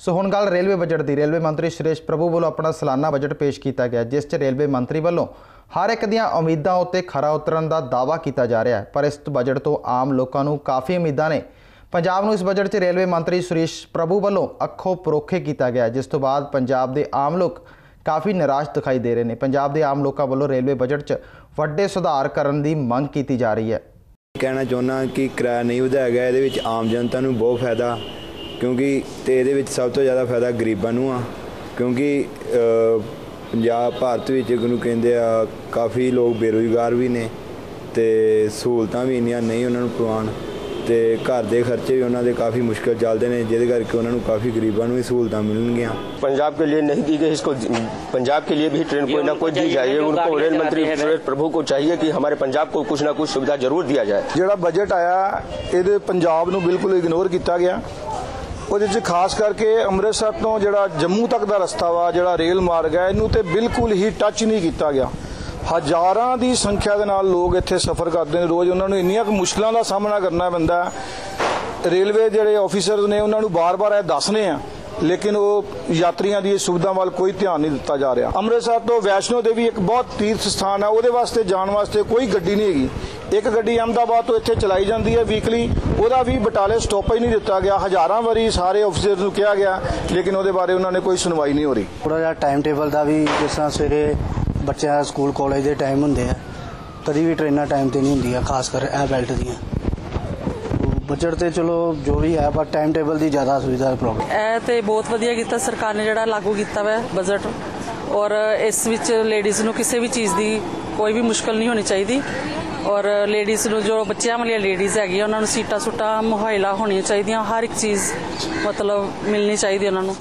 ਸੋ ਹੁਣ ਗੱਲ railway budget ਦੀ। Railway ਮੰਤਰੀ ਸੁਰੇਸ਼ ਪ੍ਰਭੂ ਵੱਲੋਂ ਆਪਣਾ ਸਾਲਾਨਾ ਬਜਟ ਪੇਸ਼ ਕੀਤਾ ਗਿਆ, ਜਿਸ 'ਚ ਰੇਲਵੇ ਮੰਤਰੀ ਵੱਲੋਂ ਹਰ ਇੱਕ ਦੀਆਂ ਉਮੀਦਾਂ ਉੱਤੇ ਖਰਾ ਉਤਰਨ ਦਾ ਦਾਅਵਾ ਕੀਤਾ ਜਾ ਰਿਹਾ ਹੈ। ਪਰ ਇਸ ਬਜਟ ਤੋਂ ਆਮ ਲੋਕਾਂ ਨੂੰ ਕਾਫੀ ਉਮੀਦਾਂ ਨੇ। ਪੰਜਾਬ ਨੂੰ ਇਸ ਬਜਟ 'ਚ ਰੇਲਵੇ ਮੰਤਰੀ ਸੁਰੇਸ਼ ਪ੍ਰਭੂ ਵੱਲੋਂ ਅੱਖੋਂ ਪਰੋਖੇ ਕੀਤਾ ਗਿਆ, ਜਿਸ ਤੋਂ ਬਾਅਦ ਪੰਜਾਬ ਦੇ ਆਮ ਲੋਕ ਕਾਫੀ ਨਿਰਾਸ਼ ਦਿਖਾਈ ਦੇ ਰਹੇ ਨੇ। ਪੰਜਾਬ ਦੇ ਆਮ ਲੋਕਾਂ ਵੱਲੋਂ ਰੇਲਵੇ ਬਜਟ 'ਚ ਵੱਡੇ ਸੁਧਾਰ ਕਰਨ ਦੀ ਮੰਗ ਕੀਤੀ ਜਾ ਰਹੀ ਹੈ। ਕਹਿਣਾ ਚਾਹੁੰਦਾ ਕਿ ਕਿਰਾਇਆ ਨਹੀਂ ਵਧਾਇਆ ਗਿਆ, ਇਹਦੇ ਵਿੱਚ ਆਮ ਜਨਤਾ ਨੂੰ ਬਹੁਤ ਫਾਇਦਾ ਕਿਉਂਕਿ ਤੇ ਇਹਦੇ ਵਿੱਚ ਸਭ ਤੋਂ ਜ਼ਿਆਦਾ ਫਾਇਦਾ ਗਰੀਬਾਂ ਨੂੰ ਆ ਕਿਉਂਕਿ ਅ, ਪੰਜਾਬ ਭਾਰਤ ਵਿੱਚ ਇਹਨੂੰ ਕਹਿੰਦੇ ਆ ਕਾਫੀ ਲੋਕ ਬੇਰੁਜ਼ਗਾਰ ਵੀ ਨੇ ਤੇ ਸਹੂਲਤਾਂ ਵੀ ਇੰਨੀਆਂ ਨਹੀਂ ਉਹਨਾਂ ਨੂੰ ਪ੍ਰਵਾਨ ਤੇ ਘਰ ਦੇ ਖਰਚੇ ਵੀ ਉਹਨਾਂ ਦੇ ਕਾਫੀ ਮੁਸ਼ਕਲ ਚੱਲਦੇ ਨੇ ਜਿਹਦੇ ਕਰਕੇ ਉਹਨਾਂ ਨੂੰ ਕਾਫੀ ਗਰੀਬਾਂ ਨੂੰ ਵੀ ਸਹੂਲਤਾਂ ਮਿਲਣਗੀਆਂ पंजाब के लिए नहीं दी गई इसको पंजाब के लिए भी ट्रेन कोई ना कोई दी जाए उनको रेल मंत्री सुरेश प्रभु को चाहिए कि हमारे पंजाब को कुछ ना कुछ सुविधा जरूर दिया जाए ਜਿਹੜਾ ਬਜਟ ਆਇਆ ਇਹਦੇ ਪੰਜਾਬ ਨੂੰ ਬਿਲਕੁਲ ਇਗਨੋਰ ਕੀਤਾ ਗਿਆ ਉਹਦੇ 'ਚ ਖਾਸ ਕਰਕੇ ਅੰਮ੍ਰਿਤਸਰ ਤੋਂ ਜਿਹੜਾ ਜੰਮੂ ਤੱਕ ਦਾ ਰਸਤਾ ਵਾ, ਜਿਹੜਾ ਰੇਲ ਮਾਰਗ ਹੈ ਇਹਨੂੰ ਤੇ ਬਿਲਕੁਲ ਹੀ ਟੱਚ ਨਹੀਂ ਕੀਤਾ ਗਿਆ। ਹਜ਼ਾਰਾਂ ਦੀ ਸੰਖਿਆ ਦੇ ਨਾਲ ਲੋਕ ਇੱਥੇ ਸਫ਼ਰ ਕਰਦੇ ਨੇ। ਰੋਜ਼ ਉਹਨਾਂ ਨੂੰ ਇੰਨੀਆਂ ਕੁ ਮੁਸ਼ਕਲਾਂ ਦਾ ਸਾਹਮਣਾ ਕਰਨਾ ਪੈਂਦਾ ਰੇਲਵੇ ਜਿਹੜੇ ਆਫੀਸਰਸ ਨੇ, ਉਹਨਾਂ ਨੂੰ ਬਾਰ-ਬਾਰ ਇਹ ਦੱਸਨੇ ਆ, ਲੇਕਿਨ ਉਹ ਯਾਤਰੀਆਂ ਦੀ ਸੁਵਿਧਾ ਵੱਲ ਕੋਈ ਧਿਆਨ ਨਹੀਂ ਦਿੱਤਾ ਜਾ ਰਿਹਾ। ਅੰਮ੍ਰਿਤਸਰ ਤੋਂ ਵੈਸ਼ਨੋ ਦੇਵੀ ਇੱਕ ਬਹੁਤ ਤੀਰਥ ਸਥਾਨ ਹੈ ਉਹਦੇ ਵਾਸਤੇ ਜਾਣ ਵਾਸਤੇ ਕੋਈ ਗੱਡੀ ਨਹੀਂ ਹੈਗੀ। ਇੱਕ ਗੱਡੀ ਅਹਿਮਦਾਬਾਦ ਤੋਂ ਇੱਥੇ ਚਲਾਈ ਜਾਂਦੀ ਹੈ ਵੀਕਲੀ ਉਹਦਾ ਵੀ ਬਟਾਲੇ ਸਟਾਪੇਜ ਨਹੀਂ ਦਿੱਤਾ ਗਿਆ। ਹਜ਼ਾਰਾਂ ਵਾਰੀ ਸਾਰੇ ਆਫੀਸਰਸ ਨੂੰ ਕਿਹਾ ਗਿਆ ਲੇਕਿਨ ਉਹਦੇ ਬਾਰੇ ਉਹਨਾਂ ਨੇ ਕੋਈ ਸੁਣਵਾਈ ਨਹੀਂ ਹੋ ਰਹੀ। ਥੋੜਾ ਜਿਹਾ ਟਾਈਮ ਟੇਬਲ ਦਾ ਵੀ ਜਿਸ ਤਰ੍ਹਾਂ ਸਵੇਰੇ ਬੱਚਿਆਂ ਦਾ ਸਕੂਲ ਕਾਲਜ ਦੇ ਟਾਈਮ ਹੁੰਦੇ ਆ ਕਦੀ ਵੀ ਟ੍ਰੇਨਾਂ ਟਾਈਮ ਤੇ ਨਹੀਂ ਹੁੰਦੀਆਂ ਖਾਸ ਕਰ ਇਹ ਬੈਲਟ ਦੀਆਂ। ਬਜਟ ਤੇ ਚਲੋ ਜੋ ਵੀ ਹੈ ਪਰ ਟਾਈਮ ਟੇਬਲ ਦੀ ਜ਼ਿਆਦਾ ਸੁਵਿਧਾ ਪ੍ਰੋਬਲਮ ਇਹ ਤੇ ਬਹੁਤ ਵਧੀਆ ਕੀਤਾ ਸਰਕਾਰ ਨੇ ਜਿਹੜਾ ਲਾਗੂ ਕੀਤਾ ਵੈ ਬਜਟ ਔਰ ਇਸ ਵਿੱਚ ਲੇਡੀਜ਼ ਨੂੰ ਕਿਸੇ ਵੀ ਚੀਜ਼ ਦੀ ਕੋਈ ਵੀ ਮੁਸ਼ਕਲ ਨਹੀਂ ਹੋਣੀ ਚਾਹੀਦੀ। ਔਰ ਲੇਡੀਜ਼ ਨੂੰ ਜੋ ਬੱਚਿਆਂ ਵਾਲੀਆਂ ਲੇਡੀਜ਼ ਹੈਗੀਆਂ, ਉਹਨਾਂ ਨੂੰ ਸੀਟਾਂ ਸੂਟਾਂ ਮੁਹੱਈਆ ਹੋਣੀਆਂ ਚਾਹੀਦੀਆਂ, ਹਰ ਇੱਕ ਚੀਜ਼ ਮਤਲਬ ਮਿਲਣੀ ਚਾਹੀਦੀ ਉਹਨਾਂ ਨੂੰ।